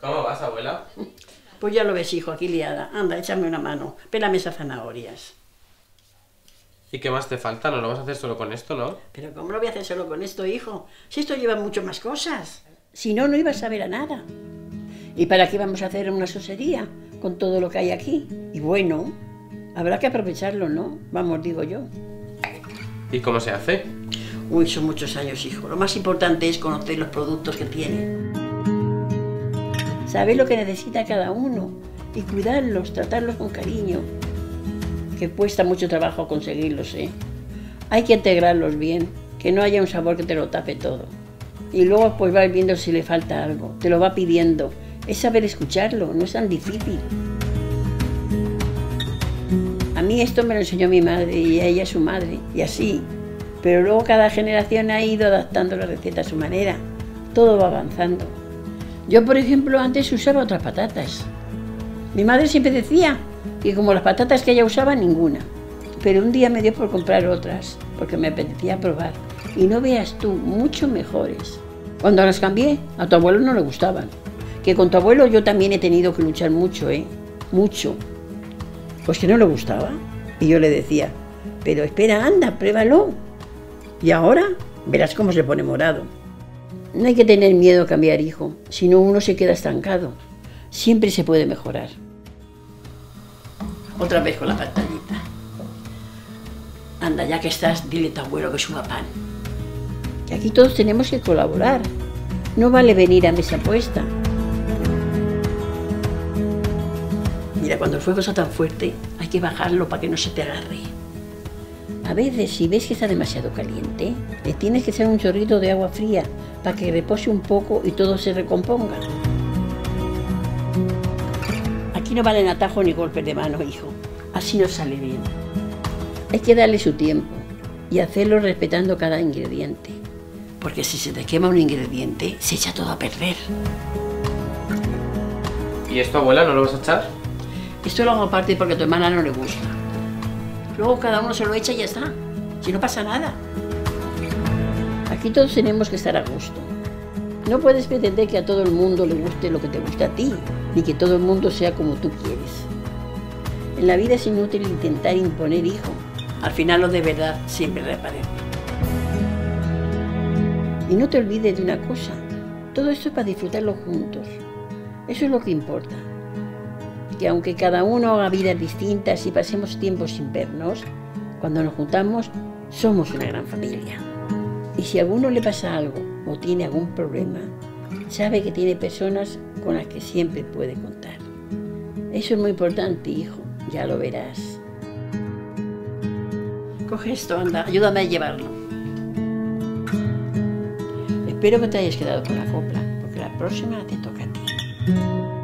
¿Cómo vas, abuela? Pues ya lo ves, hijo, aquí liada. Anda, échame una mano. Pélame esas zanahorias. ¿Y qué más te falta? No lo vas a hacer solo con esto, ¿no? Pero ¿cómo lo voy a hacer solo con esto, hijo? Si esto lleva mucho más cosas. Si no, no ibas a ver a nada. ¿Y para qué vamos a hacer una sosería con todo lo que hay aquí? Y bueno, habrá que aprovecharlo, ¿no? Vamos, digo yo. ¿Y cómo se hace? Son muchos años, hijo. Lo más importante es conocer los productos que tiene. Saber lo que necesita cada uno y cuidarlos, tratarlos con cariño. Que cuesta mucho trabajo conseguirlos, ¿eh? Hay que integrarlos bien, que no haya un sabor que te lo tape todo. Y luego pues vas viendo si le falta algo, te lo va pidiendo. Es saber escucharlo, no es tan difícil. A mí esto me lo enseñó mi madre y a ella su madre, y así. Pero luego cada generación ha ido adaptando la receta a su manera. Todo va avanzando. Yo, por ejemplo, antes usaba otras patatas. Mi madre siempre decía que como las patatas que ella usaba, ninguna. Pero un día me dio por comprar otras, porque me apetecía probar. Y no veas tú, mucho mejores. Cuando las cambié, a tu abuelo no le gustaban. Que con tu abuelo yo también he tenido que luchar mucho, ¿eh? Mucho. Pues que no le gustaba. Y yo le decía, pero espera, anda, pruébalo. Y ahora verás cómo se pone morado. No hay que tener miedo a cambiar, hijo, si no uno se queda estancado. Siempre se puede mejorar. Otra vez con la pantallita. Anda, ya que estás, dile a tu abuelo que suba pan. Que aquí todos tenemos que colaborar. No vale venir a mesa puesta. Mira, cuando el fuego está tan fuerte, hay que bajarlo para que no se te agarre. A veces, si ves que está demasiado caliente, le tienes que echar un chorrito de agua fría para que repose un poco y todo se recomponga. Aquí no valen atajos ni golpes de mano, hijo. Así no sale bien. Hay que darle su tiempo y hacerlo respetando cada ingrediente. Porque si se te quema un ingrediente, se echa todo a perder. ¿Y esto, abuela, no lo vas a echar? Esto lo hago aparte porque a tu hermana no le gusta. Luego cada uno se lo echa y ya está. Si no pasa nada. Aquí todos tenemos que estar a gusto. No puedes pretender que a todo el mundo le guste lo que te gusta a ti, ni que todo el mundo sea como tú quieres. En la vida es inútil intentar imponer hijo. Al final lo de verdad siempre reaparece. Y no te olvides de una cosa. Todo esto es para disfrutarlo juntos. Eso es lo que importa que aunque cada uno haga vidas distintas y pasemos tiempos sin vernos, cuando nos juntamos somos una gran familia. Y si a alguno le pasa algo o tiene algún problema, sabe que tiene personas con las que siempre puede contar. Eso es muy importante, hijo, ya lo verás. Coge esto, anda, ayúdame a llevarlo. Espero que te hayas quedado con la copla, porque la próxima te toca a ti.